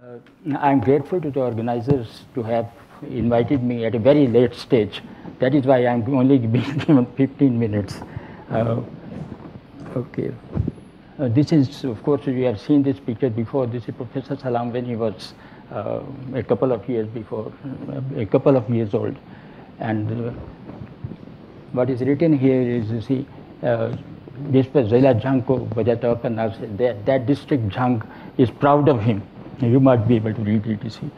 Uh, I'm grateful to the organizers to have invited me at a very late stage. That is why I'm only being given 15 minutes. Uh, okay. Uh, this is, of course, you have seen this picture before. This is Professor Salam when he was uh, a couple of years before, uh, a couple of years old. And uh, what is written here is, you see, this was Zaila Jhang that, that district Jhang is proud of him you might be able to read it, you see.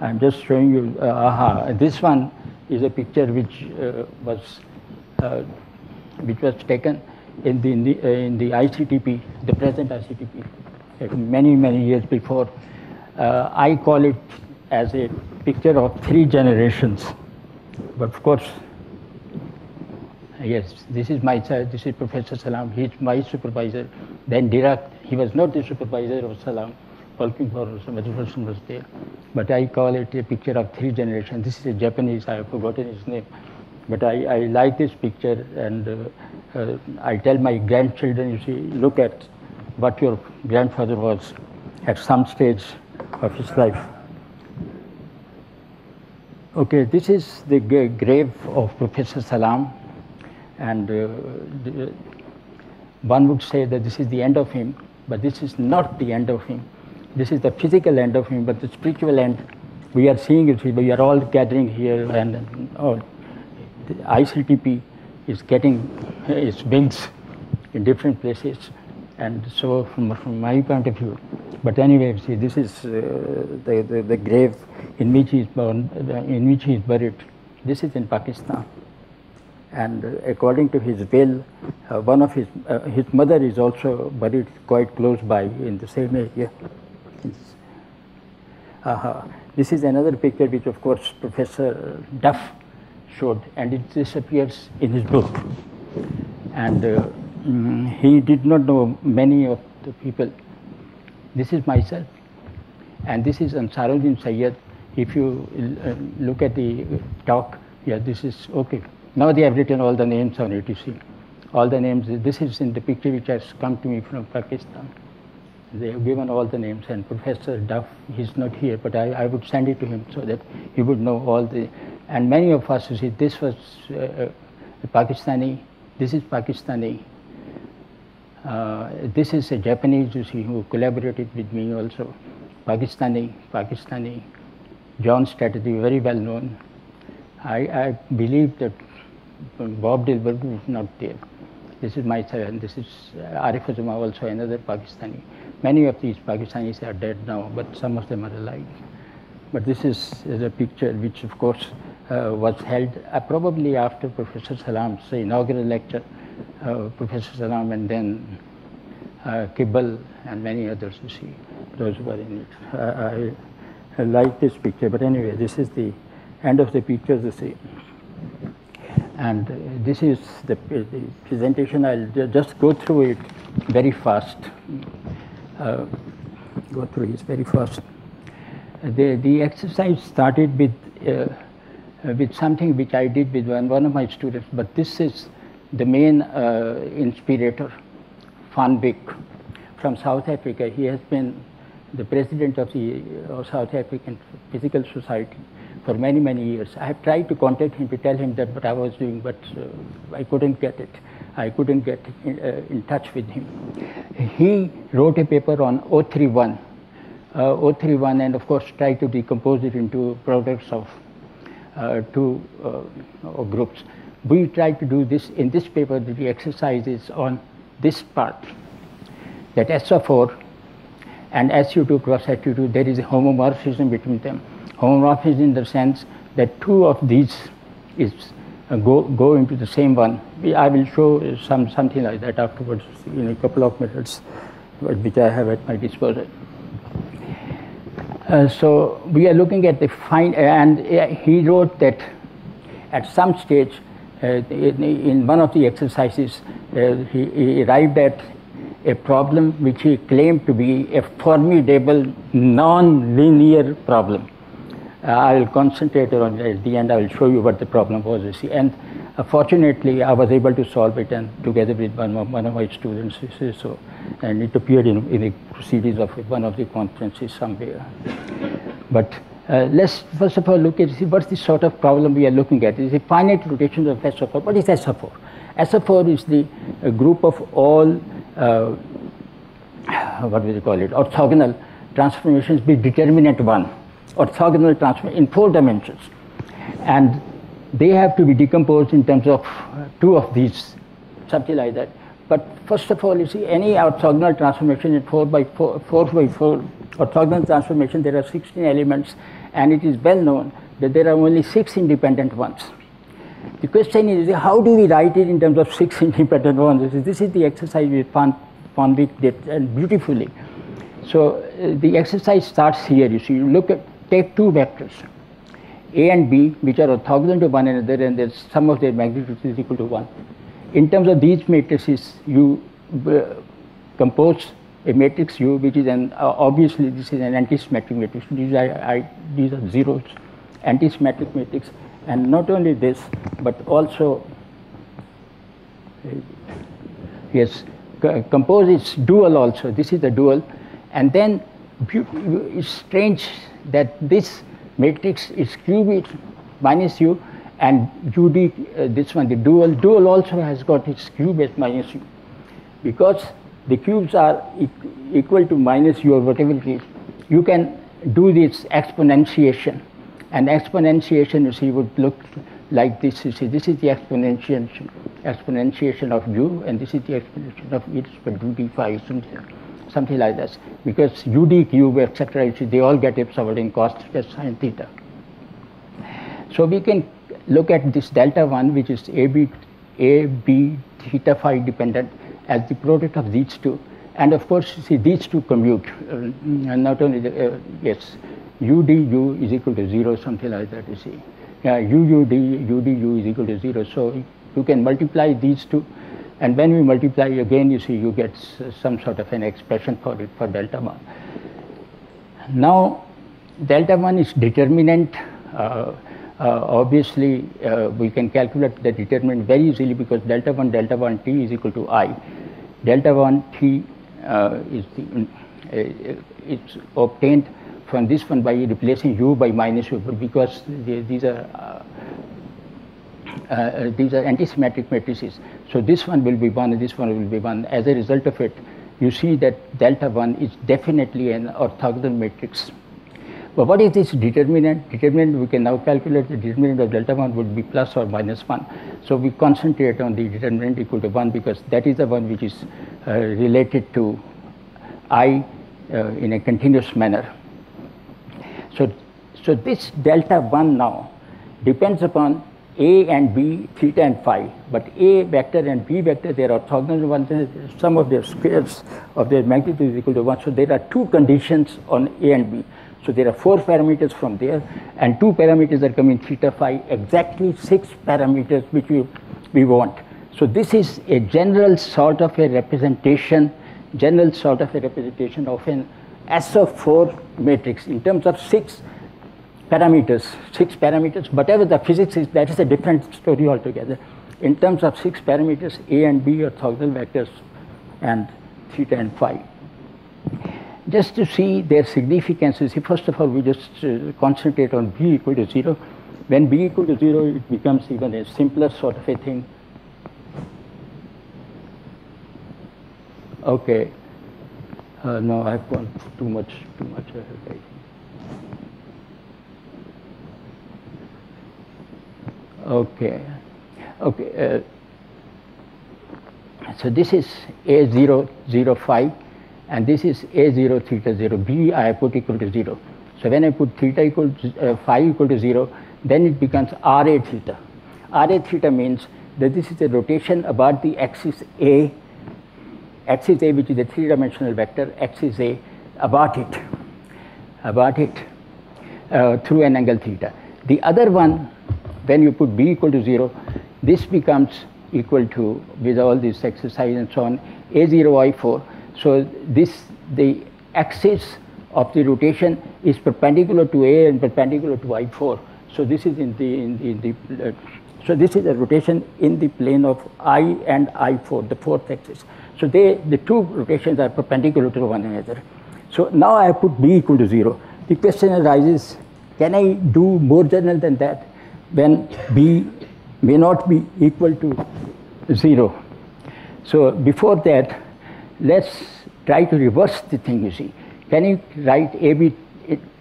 I'm just showing you, uh, aha, this one is a picture which uh, was uh, which was taken in the, in the, uh, in the ICTP, the present ICTP, uh, many, many years before. Uh, I call it as a picture of three generations. But of course, yes, this is my this is Professor Salam, he's my supervisor. Then Dirac, he was not the supervisor of Salam, working for was there. But I call it a picture of three generations. This is a Japanese, I have forgotten his name. But I, I like this picture and uh, uh, I tell my grandchildren, you see, look at what your grandfather was at some stage of his life. Okay, this is the grave of Professor Salam and uh, the, one would say that this is the end of him, but this is not the end of him. This is the physical end of him, but the spiritual end, we are seeing it, we are all gathering here and oh, the ICTP is getting its wings in different places. And so from, from my point of view, but anyway, see, this is uh, the, the, the grave in which he is born, in which he is buried. This is in Pakistan and according to his will, uh, one of his, uh, his mother is also buried quite close by in the same area. Uh, this is another picture which of course Professor Duff showed and it disappears in his book. And uh, mm, he did not know many of the people. This is myself and this is Ansaruddin Sayyid. If you uh, look at the talk, yeah, this is okay. Now they have written all the names on it, you see. All the names, this is in the picture which has come to me from Pakistan. They have given all the names and Professor Duff, he's not here, but I, I would send it to him so that he would know all the, and many of us, you see, this was uh, Pakistani, this is Pakistani, uh, this is a Japanese, you see, who collaborated with me also. Pakistani, Pakistani, John Strathdee, very well known. I, I believe that Bob Delbourgo is not there. This is my son, this is Arif-uz-Zaman also another Pakistani. Many of these Pakistanis are dead now, but some of them are alive. But this is, is a picture which of course uh, was held uh, probably after Professor Salam's inaugural lecture, uh, Professor Salam and then uh, and many others you see, those who were in it. I, I like this picture, but anyway, this is the end of the picture, you see. And this is the, presentation. I'll just go through it very fast. Uh, go through it very fast. The, the exercise started with, uh, with something which I did with one, one of my students, but this is the main uh, inspirator, Van Wyk, from South Africa. He has been the president of the South African Physical Society for many, many years. I have tried to contact him to tell him that what I was doing, but uh, I couldn't get it. I couldn't get in, uh, in, touch with him. He wrote a paper on O31, uh, O31, and of course tried to decompose it into products of uh, two uh, groups. We tried to do this in this paper. The exercise is on this part, that SO4 and SU2 cross SU2, there is a homomorphism between them homomorphism in the sense that two of these is uh, go go into the same one. I will show some something like that afterwards in a couple of minutes, which I have at my disposal. Uh, so we are looking at the fine, and uh, he wrote that at some stage uh, in, in, one of the exercises, uh, he, he arrived at a problem which he claimed to be a formidable non-linear problem Uh, I will concentrate on at the end. I will show you what the problem was. You see, and uh, fortunately, I was able to solve it, and together with one of, one of my students. You see, so, and it appeared in, in the proceedings of one of the conferences somewhere. But uh, let's first of all look at see what's the sort of problem we are looking at. It's a finite rotation of SO4. What is SO4? SO4 is the uh, group of all uh, what do we call it orthogonal transformations with determinant one orthogonal transform in four dimensions. And they have to be decomposed in terms of uh, two of these, something like that. But first of all, you see, any orthogonal transformation in 4 by 4, 4 by 4 orthogonal transformation, there are 16 elements, and it is well known that there are only 6 independent ones. The question is, how do we write it in terms of 6 independent ones? This is the exercise we found, found it beautifully. So uh, the exercise starts here, you see, you look at take two vectors a and b which are orthogonal to one another and the sum of their magnitude is equal to 1. In terms of these matrices you uh, compose a matrix U which is an uh, obviously this is an antisymmetric matrix. These are I, these are zeros antisymmetric matrix. And not only this but also yes compose its dual also. This is the dual. And then it's strange that this matrix is qubit minus u and ud uh, this one the dual dual also has got its qubit minus u. Because the cubes are e equal to minus u or whatever it is you can do this exponentiation. And exponentiation you see would look like this. You see this is the exponentiation exponentiation of u and this is the exponentiation of e to the 2d5 something something like this, because UD cube, etc., they all get absorbed in cos theta sine theta. So we can look at this delta 1, which is AB, AB theta phi dependent as the product of these two. And of course, you see these two commute, uh, not only, the, uh, yes, UDU is equal to 0, something like that, you see. Uh, UDU is equal to 0. So you can multiply these two and when we multiply again, you see, you get some sort of an expression for it for delta 1. Now, delta 1 is determinant. Uh, uh, obviously, uh, we can calculate the determinant very easily because delta 1 delta 1 t is equal to i. Delta 1 t uh, is the, uh, it's obtained from this one by replacing u by minus u because these are uh, uh, these are antisymmetric matrices. So this one will be 1 and this one will be 1. As a result of it, you see that delta 1 is definitely an orthogonal matrix. But what is this determinant? Determinant, we can now calculate the determinant of delta 1 would be plus or minus 1. So we concentrate on the determinant equal to 1 because that is the one which is uh, related to i uh, in a continuous manner. So, so this delta 1 now depends upon a and B, theta and phi. But A vector and B vector, they are orthogonal ones, sum of their squares of their magnitude is equal to 1. So there are two conditions on A and B. So there are four parameters from there, and two parameters are coming theta phi, exactly six parameters which we, we want. So this is a general sort of a representation, general sort of a representation of an SO4 matrix in terms of six parameters, six parameters, whatever the physics is, that is a different story altogether. In terms of six parameters, A and B are orthogonal vectors and theta and phi. Just to see their significance, see, first of all, we just uh, concentrate on B equal to 0. When B equal to 0, it becomes even a simpler sort of a thing. Okay. Uh, no, I've gone too much, too much ahead. Okay. Okay. Uh, so this is a0 05 and this is A0, theta 0. B I put equal to 0. So when I put theta equal to uh, phi equal to 0, then it becomes RA theta. RA theta means that this is a rotation about the axis A, axis A which is a three-dimensional vector, axis A about it, about it uh, through an angle theta. The other one when you put b equal to 0, this becomes equal to, with all this exercise and so on, a0 i4. So this, the axis of the rotation is perpendicular to A and perpendicular to I4. So this is in the, in the, in the uh, so this is a rotation in the plane of I and I4, the fourth axis. So they, the two rotations are perpendicular to one another. So now I put B equal to 0. The question arises, can I do more general than that when B may not be equal to 0? So before that, let's try to reverse the thing, you see. Can you write AB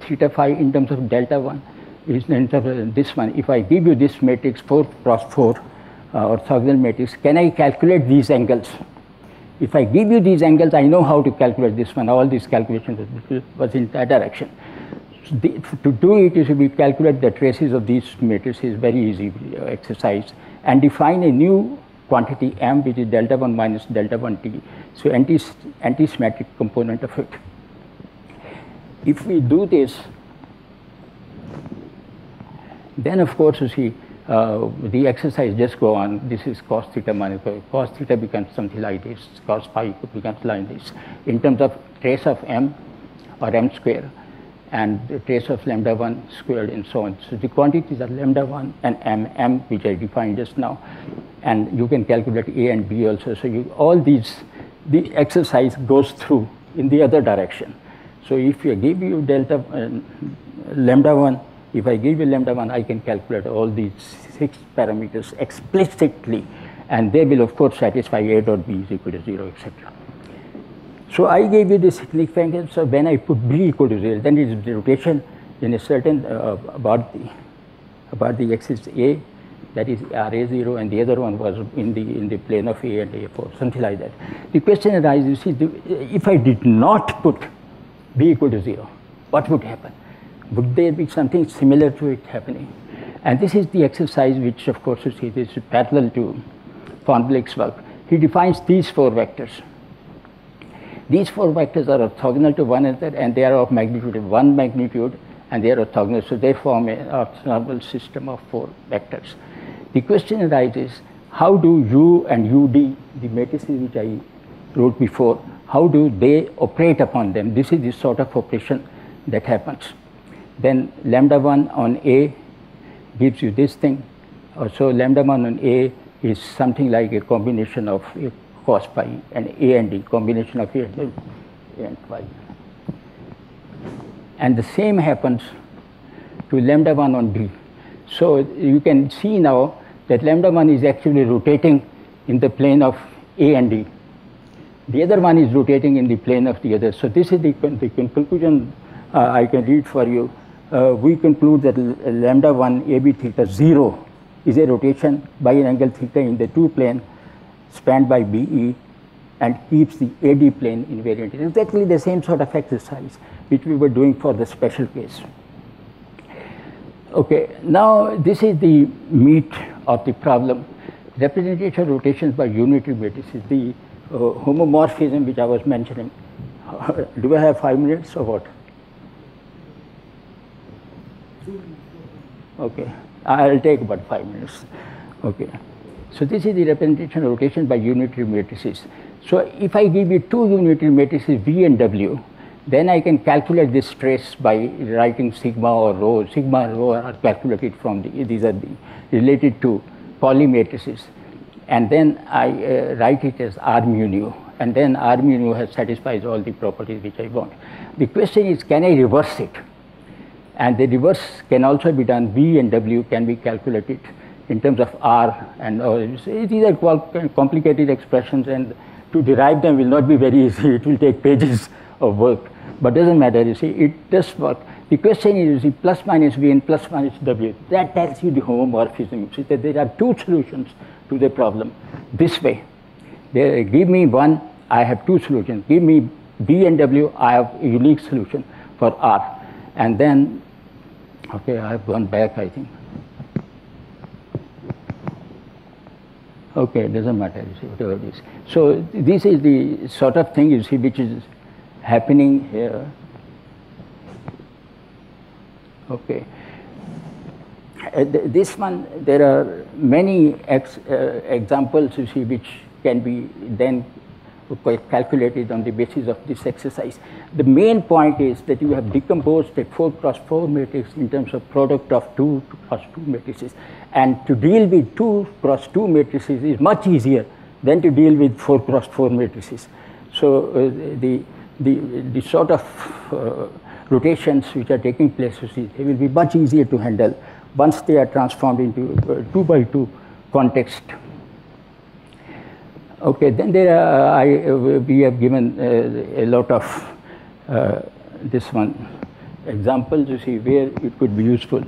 theta phi in terms of delta 1? In terms of this one, if I give you this matrix 4 cross 4 uh, orthogonal matrix, can I calculate these angles? If I give you these angles, I know how to calculate this one. All these calculations was in that direction. To do it, we calculate the traces of these matrices, very easy uh, exercise, and define a new quantity m, which is delta 1 minus delta 1 t. So anti, anti-symmetric component of it. If we do this, then of course you see uh, the exercise just go on. This is cos theta minus cos theta becomes something like this. Cos phi becomes like this. In terms of trace of m or m square and the trace of lambda 1 squared and so on. So the quantities are lambda 1 and m, m which I defined just now. And you can calculate a and b also. So you, all these, the exercise goes through in the other direction. So if I give you delta uh, lambda 1 if I give you lambda 1, I can calculate all these six parameters explicitly, and they will, of course, satisfy A dot B is equal to 0, etc. So I gave you the significance. So when I put B equal to 0, then it is the rotation in a certain uh, about the about the axis A, that is RA0, and the other one was in the in the plane of A and A4, something like that. The question arises: you see, the, if I did not put B equal to 0, what would happen? would there be something similar to it happening? And this is the exercise which, of course, you see, this is parallel to Van Wyk's work. He defines these four vectors. These four vectors are orthogonal to one another and they are of magnitude of one magnitude and they are orthogonal, so they form an orthogonal system of four vectors. The question arises, how do U and UD, the matrices which I wrote before, how do they operate upon them? This is the sort of operation that happens then lambda 1 on A gives you this thing. So lambda 1 on A is something like a combination of a cos pi and A and D, combination of A and, A and the same happens to lambda 1 on B. So you can see now that lambda 1 is actually rotating in the plane of A and D. The other one is rotating in the plane of the other. So this is the, the conclusion uh, I can read for you uh, we conclude that lambda 1 AB theta 0 is a rotation by an angle theta in the two plane spanned by BE and keeps the AD plane invariant. It's exactly the same sort of exercise which we were doing for the special case. Okay, now this is the meat of the problem. Representation rotations by unitary matrices, the uh, homomorphism which I was mentioning. Do I have five minutes or what? Okay, I'll take about five minutes. Okay, so this is the representation of rotation by unitary matrices. So if I give you two unitary matrices V and W, then I can calculate this stress by writing sigma or rho. Sigma and rho are calculated from the, these are the related to Pauli matrices. And then I uh, write it as R mu nu. And then R mu nu has satisfies all the properties which I want. The question is, can I reverse it? And the reverse can also be done. V and W can be calculated in terms of R and uh, these are complicated expressions and to derive them will not be very easy. It will take pages of work, but doesn't matter. You see, it does work. The question is, you see, plus minus V and plus minus W. That tells you the homomorphism. You see that there are two solutions to the problem. This way, they give me one, I have two solutions. Give me B and W, I have a unique solution for R. And then Okay, I have gone back, I think. Okay, it doesn't matter, see, whatever it is. So this is the sort of thing, you see, which is happening here. Okay. Uh, this one, there are many ex, uh, examples, you see, which can be then calculated on the basis of this exercise. The main point is that you have decomposed a 4 cross 4 matrix in terms of product of 2 cross 2 matrices. And to deal with 2 cross 2 matrices is much easier than to deal with 4 cross 4 matrices. So uh, the, the, the sort of uh, rotations which are taking place, see, they will be much easier to handle once they are transformed into uh, 2 by 2 context. Okay, then there are, I, uh, we have given uh, a lot of uh, this one examples to see where it could be useful.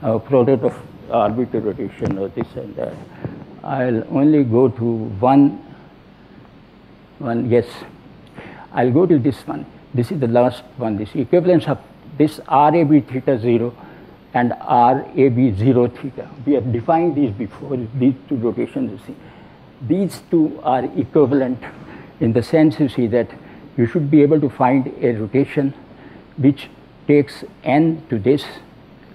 Product of arbitrary rotation or this and that. I'll only go to one, one yes. I'll go to this one. This is the last one, this equivalence of this RAB theta 0 and RAB 0 theta. We have defined these before, these two rotations, you see. These two are equivalent in the sense, you see, that you should be able to find a rotation which takes n to this.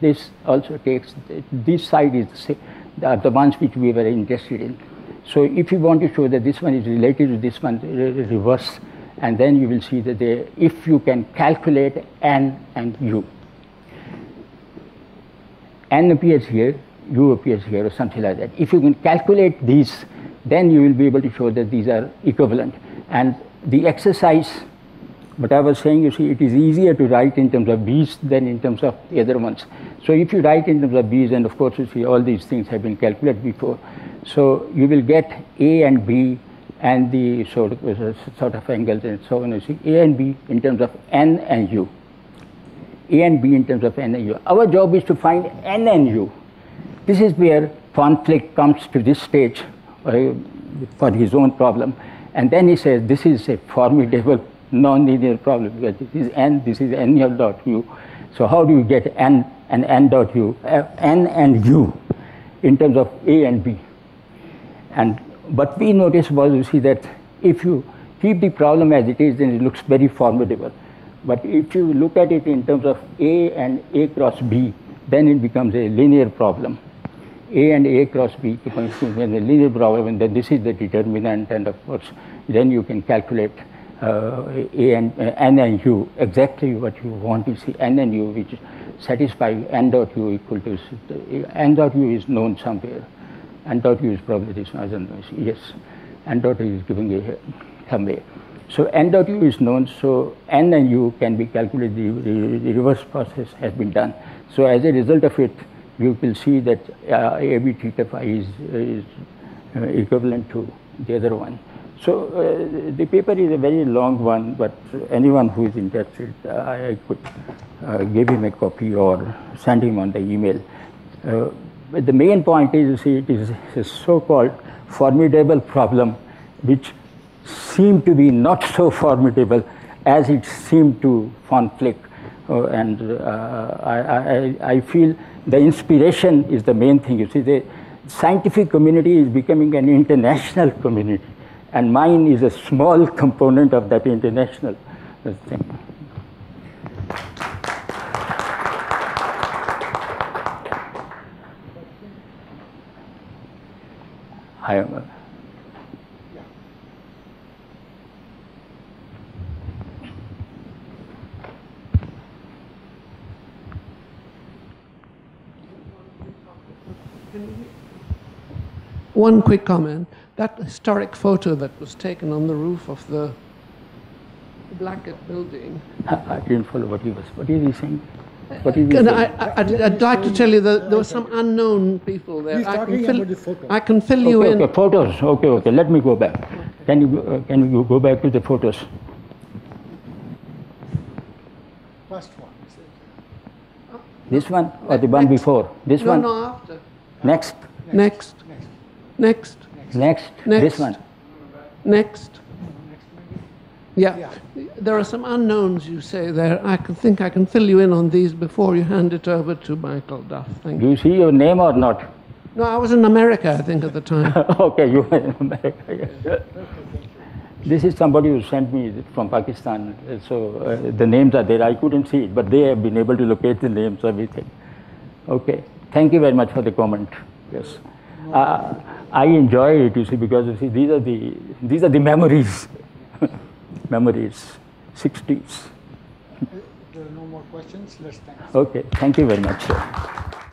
This also takes, this side is the same, are the ones which we were interested in. So if you want to show that this one is related to this one, reverse, and then you will see that they, if you can calculate n and u, n appears here, u appears here, or something like that. If you can calculate these, then you will be able to show that these are equivalent. And the exercise, what I was saying, you see, it is easier to write in terms of b's than in terms of the other ones. So if you write in terms of b's, and of course you see all these things have been calculated before, so you will get a and b and the sort of, sort of angles and so on. You see, a and b in terms of n and u. A and B in terms of N and U. Our job is to find N and U. This is where Van Wyk comes to this stage for his own problem. And then he says, this is a formidable nonlinear problem because this is N, this is N dot U. So how do you get N and N dot U, uh, N and U in terms of A and B? And what we noticed was, you see, that if you keep the problem as it is, then it looks very formidable. But if you look at it in terms of A and A cross B, then it becomes a linear problem. A and A cross B becomes a linear problem, and then this is the determinant, and of course, then you can calculate uh, A and uh, N and U exactly what you want to see N and U, which satisfy N dot U equal to N dot U is known somewhere. N dot U is probably this don't. Yes, N dot U is giving a somewhere. So n dot u is known, so n and u can be calculated, the, the, reverse process has been done. So as a result of it, you will see that uh, AB theta phi is, is uh, equivalent to the other one. So uh, the paper is a very long one, but anyone who is interested, uh, I could uh, give him a copy or send him on the email. Uh, but the main point is, you see, it is a so-called formidable problem which seemed to be not so formidable as it seemed to Van Wyk. Uh, and uh, I, I, I, feel the inspiration is the main thing. You see, the scientific community is becoming an international community, and mine is a small component of that international thing. I am. One quick comment. That historic photo that was taken on the roof of the Blackett building. I didn't follow what he was. What is he saying? What is he saying? I, would like to tell you that there were some unknown people there. He's I can fill, about the photo. I can fill okay, you okay, in. Okay, photos. Okay, okay. Let me go back. Can you uh, can you go back to the photos? First one. This one or the one before? This no, one? no, after. Next. Next. Next. Next. Next. This one. Next. Yeah. Yeah. There are some unknowns you say there. I can think I can fill you in on these before you hand it over to Michael Duff. Thank you. Do you. you see your name or not? No, I was in America, I think, at the time. okay, you were in America. Yes. This is somebody who sent me from Pakistan. So uh, the names are there. I couldn't see it, but they have been able to locate the names, everything. Okay. Thank you very much for the comment. Yes. uh, I enjoy it, you see, because you see, these are the these are the memories, memories, 60s. There are no more questions. Let's thank. Okay, thank you very much. Sir.